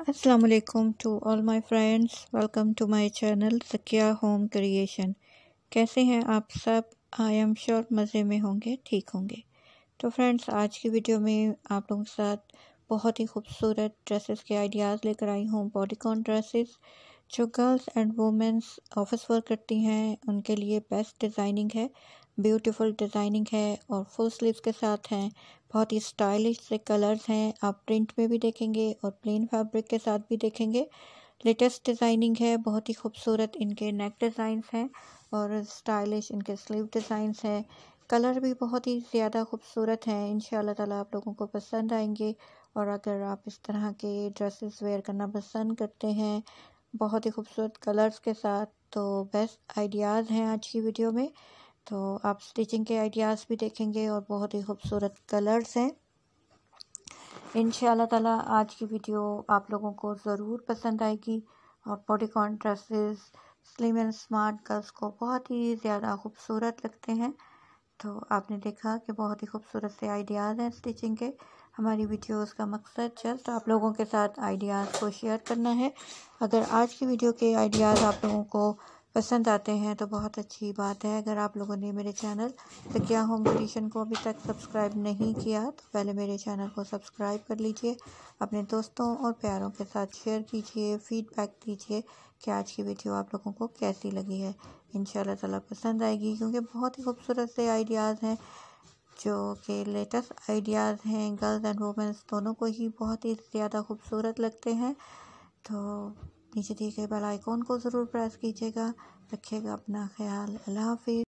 अस्सलाम वालेकुम to all my friends welcome to my channel Sakiya home creation कैसे हैं आप सब? आई एम श्योर मज़े में होंगे, ठीक होंगे। तो फ्रेंड्स आज की वीडियो में आप लोगों के साथ बहुत ही खूबसूरत ड्रेसेस के आइडियाज़ लेकर आई हूँ बॉडीकॉन ड्रेसेस जो girls and womens office work करती हैं, उनके लिए बेस्ट डिज़ाइनिंग है। ब्यूटीफुल डिज़ाइनिंग है और फुल स्लीव्स के साथ हैं। बहुत ही स्टाइलिश से कलर्स हैं। आप प्रिंट में भी देखेंगे और प्लेन फैब्रिक के साथ भी देखेंगे। लेटेस्ट डिज़ाइनिंग है। बहुत ही खूबसूरत इनके नेक डिज़ाइंस हैं और स्टाइलिश इनके स्लीव डिज़ाइंस हैं। कलर भी बहुत ही ज़्यादा खूबसूरत हैं। इन ताला आप लोगों को पसंद आएँगे और अगर आप इस तरह के ड्रेसेस वेयर करना पसंद करते हैं बहुत ही खूबसूरत कलर्स के साथ तो बेस्ट आइडियाज़ हैं आज की वीडियो में। तो आप स्टिचिंग के आइडियाज़ भी देखेंगे और बहुत ही खूबसूरत कलर्स हैं। इन ताला आज की वीडियो आप लोगों को ज़रूर पसंद आएगी और bodycon dresses slim and smart girls को बहुत ही ज़्यादा खूबसूरत लगते हैं। तो आपने देखा कि बहुत ही खूबसूरत से आइडियाज़ हैं स्टिचिंग के। हमारी वीडियोस का मकसद जस्ट आप लोगों के साथ आइडियाज़ को शेयर करना है। अगर आज की वीडियो के आइडियाज़ आप लोगों को पसंद आते हैं तो बहुत अच्छी बात है। अगर आप लोगों ने मेरे चैनल क्या होम क्रिएशन को अभी तक सब्सक्राइब नहीं किया तो पहले मेरे चैनल को सब्सक्राइब कर लीजिए, अपने दोस्तों और प्यारों के साथ शेयर कीजिए फीडबैक दीजिए कि आज की वीडियो आप लोगों को कैसी लगी है। इन ताला पसंद आएगी, क्योंकि बहुत ही खूबसूरत से आइडियाज़ हैं, जो कि लेटेस्ट आइडियाज़ हैं गर्ल्स एंड वुमेंस दोनों को ही बहुत ही ज़्यादा खूबसूरत लगते हैं। तो नीचे दिए गए बेल आइकॉन को ज़रूर प्रेस कीजिएगा। रखिएगा अपना ख्याल। अल्लाह हाफिज़।